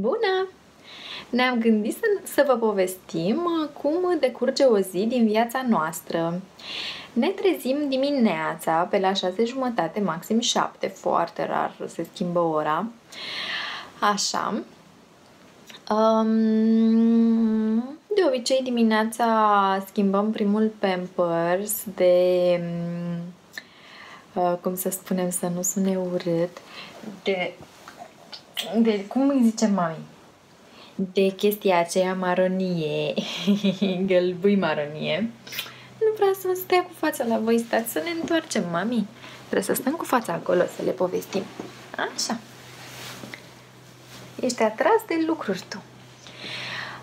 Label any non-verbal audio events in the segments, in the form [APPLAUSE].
Bună! Ne-am gândit să, să vă povestim cum decurge o zi din viața noastră. Ne trezim dimineața pe la 6 jumătate, maxim 7, foarte rar se schimbă ora. Așa. Um, de obicei dimineața schimbăm primul Pampers de uh, cum să spunem să nu sune urât de de cum îi zice mami? De chestia aceea maronie, [LAUGHS] gălbui maronie. Nu vreau să stea cu fața la voi, stați să ne întoarcem, mami. Trebuie să stăm cu fața acolo să le povestim. Așa. Ești atras de lucruri tu.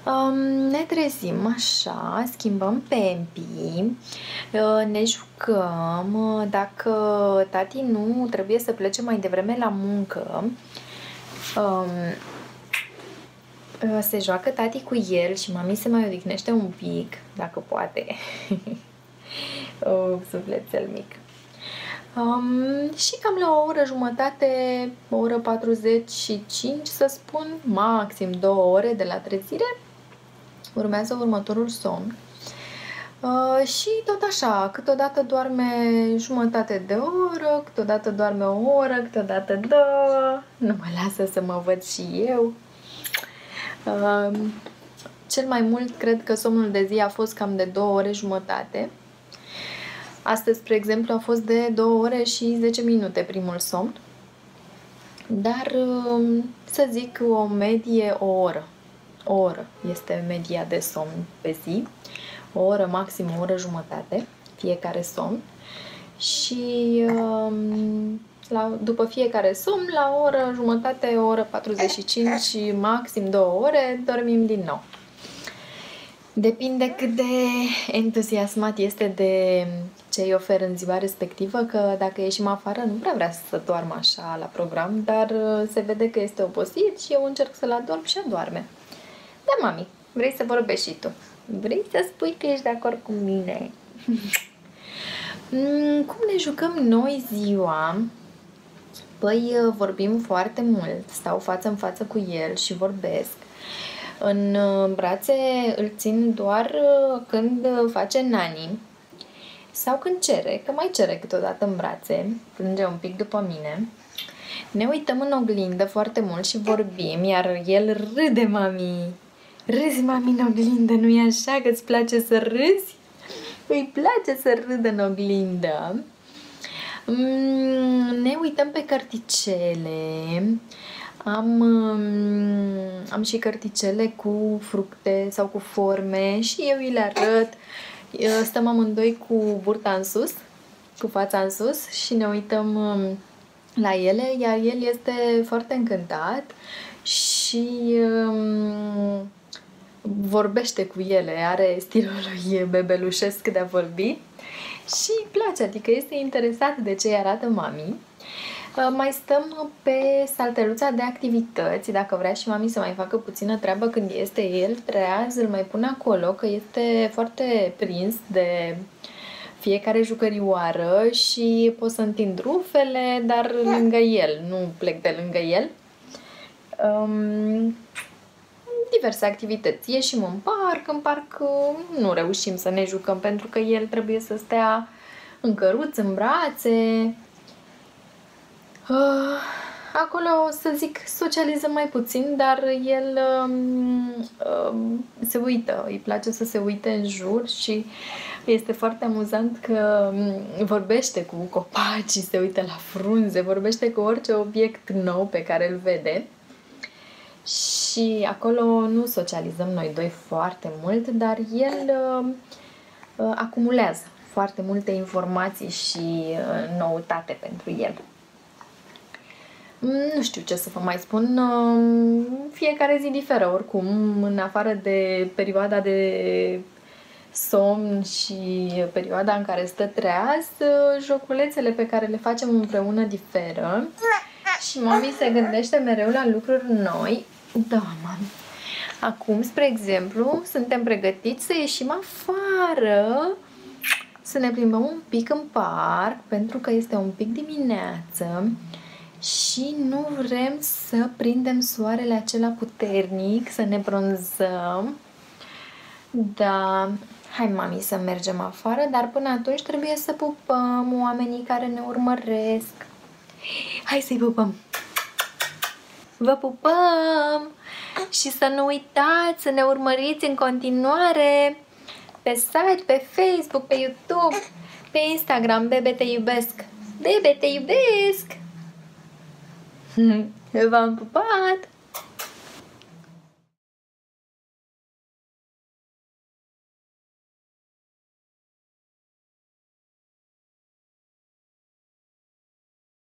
Um, ne trezim așa, schimbăm pempii, uh, ne jucăm, dacă tati nu trebuie să plece mai devreme la muncă, um, uh, se joacă tati cu el și mami se mai odihnește un pic, dacă poate. [LAUGHS] oh, sufletel mic. Um, și cam la o oră jumătate, o oră 45, să spun, maxim două ore de la trezire, urmează următorul somn. Uh, și tot așa, câteodată doarme jumătate de oră, câteodată doarme o oră, câteodată două, nu mă lasă să mă văd și eu. Uh, cel mai mult cred că somnul de zi a fost cam de două ore jumătate. Astăzi, spre exemplu, a fost de două ore și 10 minute primul somn. Dar uh, să zic o medie o oră. O oră este media de somn pe zi o oră, maxim o oră jumătate, fiecare somn. Și um, la, după fiecare somn, la o oră jumătate, o oră 45 și maxim două ore, dormim din nou. Depinde cât de entuziasmat este de ce îi ofer în ziua respectivă, că dacă ieșim afară nu prea vrea să doarmă așa la program, dar uh, se vede că este obosit și eu încerc să-l adorm și adorme. Da, mami, vrei să vorbești și tu? Vrei să spui că ești de acord cu mine? Mm, cum ne jucăm noi ziua? Păi vorbim foarte mult, stau față în față cu el și vorbesc. În brațe îl țin doar uh, când face nani sau când cere, că mai cere câteodată în brațe, plânge un pic după mine. Ne uităm în oglindă foarte mult și vorbim, iar el râde, mami. Râzi, mami, în oglindă, nu-i așa că îți place să râzi? Îi place să râdă în oglindă. Mm, ne uităm pe carticele. Am, mm, am și carticele cu fructe sau cu forme și eu îi le arăt. Stăm amândoi cu burta în sus, cu fața în sus și ne uităm mm, la ele, iar el este foarte încântat și vorbește cu ele, are stilul lui [LAUGHS] bebelușesc de a vorbi și îi place, adică este interesat de ce îi arată mami. Uh, mai stăm pe salteluța de activități, dacă vrea și mami să mai facă puțină treabă când este el treaz, îl mai pune acolo, că este foarte prins de fiecare jucărioară și pot să întind rufele, dar lângă el, nu plec de lângă el. Um, diverse activități. Ieșim în parc, în parc uh, nu reușim să ne jucăm pentru că el trebuie să stea în căruț, în brațe. Uh, acolo, să zic, socializăm mai puțin, dar el uh, se uită, îi place să se uite în jur și este foarte amuzant că um, vorbește cu copacii, se uită la frunze, vorbește cu orice obiect nou pe care îl vede. Și acolo nu socializăm noi doi foarte mult, dar el uh, uh, acumulează foarte multe informații și uh, noutate pentru el. Nu știu ce să vă mai spun. Uh, fiecare zi diferă oricum, în afară de perioada de somn și perioada în care stă treaz, uh, joculețele pe care le facem împreună diferă și mami se gândește mereu la lucruri noi da, mami. Acum, spre exemplu, suntem pregătiți să ieșim afară să ne plimbăm un pic în parc, pentru că este un pic dimineață și nu vrem să prindem soarele acela puternic, să ne bronzăm. Da, hai mami să mergem afară, dar până atunci trebuie să pupăm oamenii care ne urmăresc. Hai să-i pupăm! Vă pupăm! Și să nu uitați să ne urmăriți în continuare pe site, pe Facebook, pe YouTube, pe Instagram, Bebe te iubesc! Bebe te iubesc! [LAUGHS] V-am pupat!